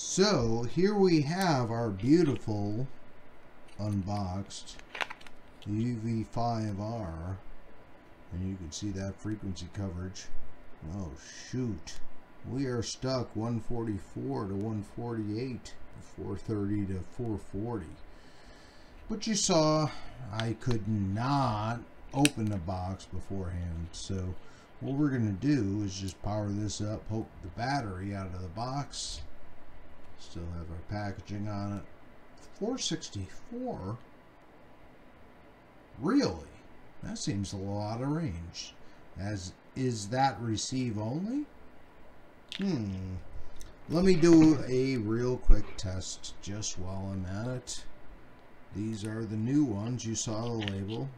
So here we have our beautiful unboxed UV5R and you can see that frequency coverage. Oh shoot. We are stuck 144 to 148, 430 to 440. But you saw I could not open the box beforehand. So what we're going to do is just power this up, poke the battery out of the box. Still have our packaging on it. 464? Really? That seems a lot of range. As is that receive only? Hmm. Let me do a real quick test just while I'm at it. These are the new ones. You saw the label.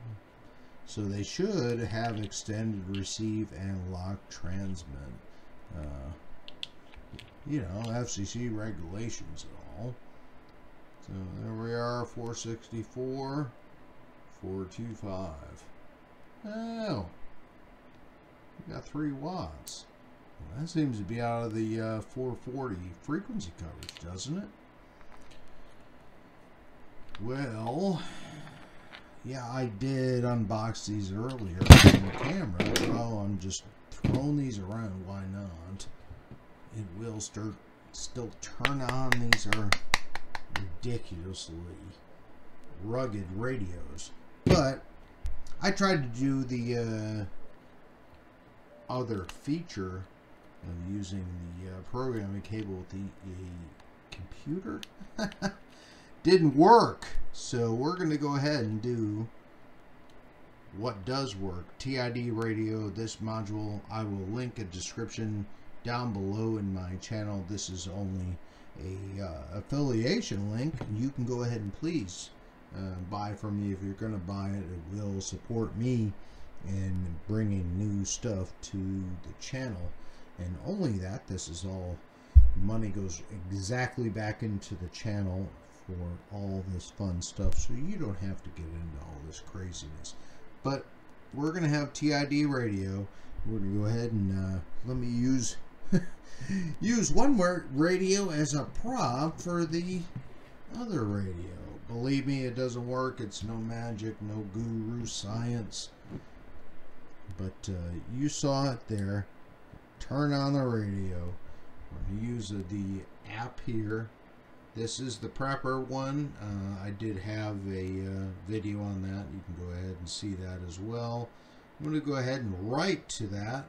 So they should have extended receive and lock transmit. Uh, you know, FCC regulations and all. So there we are, 464, 425. Oh, we got 3 watts. Well, that seems to be out of the uh, 440 frequency coverage, doesn't it? Well, yeah, I did unbox these earlier on the camera. Oh, I'm just throwing these around. Why not? It will start, still turn on. These are ridiculously rugged radios. But I tried to do the uh, other feature of using the uh, programming cable with the computer. Didn't work. So we're going to go ahead and do what does work. TID radio, this module, I will link a description down below in my channel. This is only a uh, affiliation link. You can go ahead and please uh, buy from me if you're going to buy it. It will support me in bringing new stuff to the channel. And only that, this is all money goes exactly back into the channel for all this fun stuff so you don't have to get into all this craziness. But we're going to have TID radio. We're going to go ahead and uh, let me use use one radio as a prop for the other radio. Believe me, it doesn't work. It's no magic, no guru science. But uh, you saw it there. Turn on the radio. We're going to use uh, the app here. This is the proper one. Uh, I did have a uh, video on that. You can go ahead and see that as well. I'm going to go ahead and write to that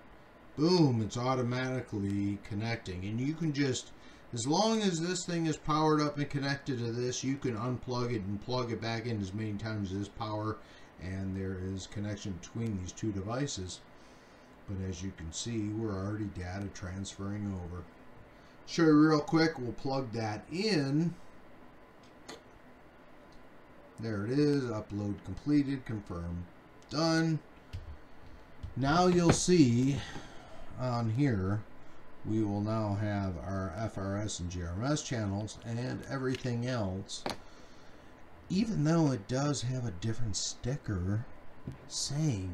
boom, it's automatically connecting. And you can just, as long as this thing is powered up and connected to this, you can unplug it and plug it back in as many times as power and there is connection between these two devices. But as you can see, we're already data transferring over. Show you real quick, we'll plug that in. There it is, upload completed, confirm, done. Now you'll see on here, we will now have our FRS and GRMS channels and everything else. Even though it does have a different sticker saying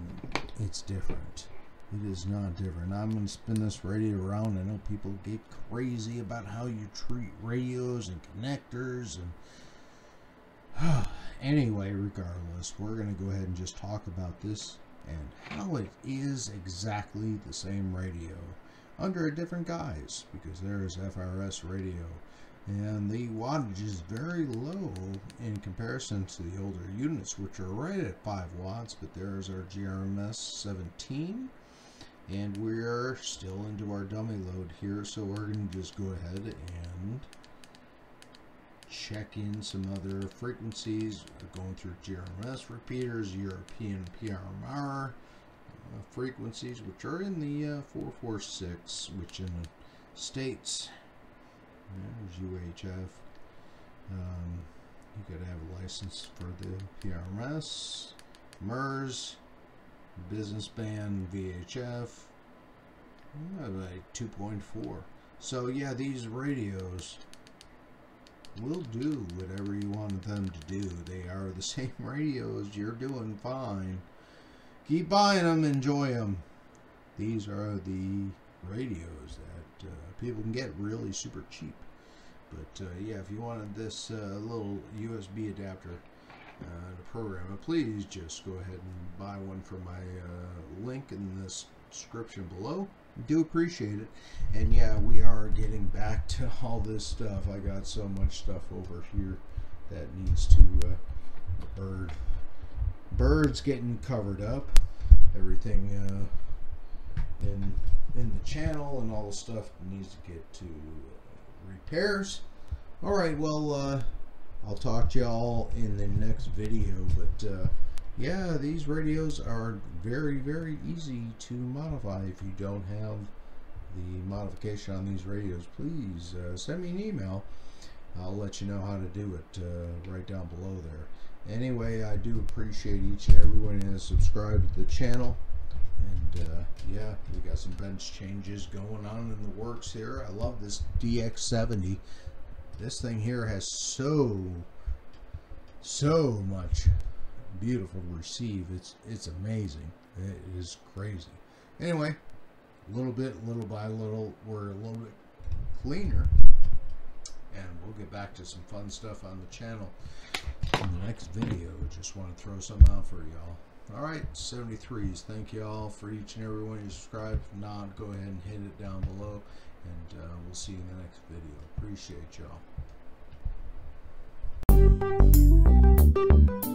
it's different. It is not different. I'm going to spin this radio around. I know people get crazy about how you treat radios and connectors and anyway, regardless, we're going to go ahead and just talk about this and how it is exactly the same radio under a different guise because there is FRS radio and the wattage is very low in comparison to the older units which are right at 5 watts but there's our GRMS 17 and we're still into our dummy load here so we're going to just go ahead and check in some other frequencies, going through GRMS repeaters, European PRMR uh, frequencies, which are in the uh, 446, which in the States, there's UHF. Um, you got to have a license for the PRMS, MURS, business band, VHF, uh, like 2.4. So yeah, these radios will do whatever you want them to do. They are the same radios. You're doing fine. Keep buying them. Enjoy them. These are the radios that uh, people can get really super cheap. But uh, yeah, if you wanted this uh, little USB adapter uh, to program it, please just go ahead and buy one from my uh, link in the description below. Do appreciate it. And yeah, we are getting back to all this stuff. I got so much stuff over here that needs to uh, bird birds getting covered up everything uh, in in the channel and all the stuff needs to get to uh, repairs all right well uh, I'll talk to y'all in the next video but uh, yeah these radios are very very easy to modify if you don't have the modification on these radios please uh, send me an email I'll let you know how to do it uh, right down below there. Anyway, I do appreciate each and everyone who has subscribed to the channel. And uh, yeah, we got some bench changes going on in the works here. I love this DX70. This thing here has so, so much beautiful receive. It's it's amazing. It is crazy. Anyway, little bit, little by little, we're a little bit cleaner and we'll get back to some fun stuff on the channel in the next video. Just want to throw some out for y'all. Alright, 73s. Thank y'all for each and every one you subscribe. If not, go ahead and hit it down below. And uh, we'll see you in the next video. Appreciate y'all.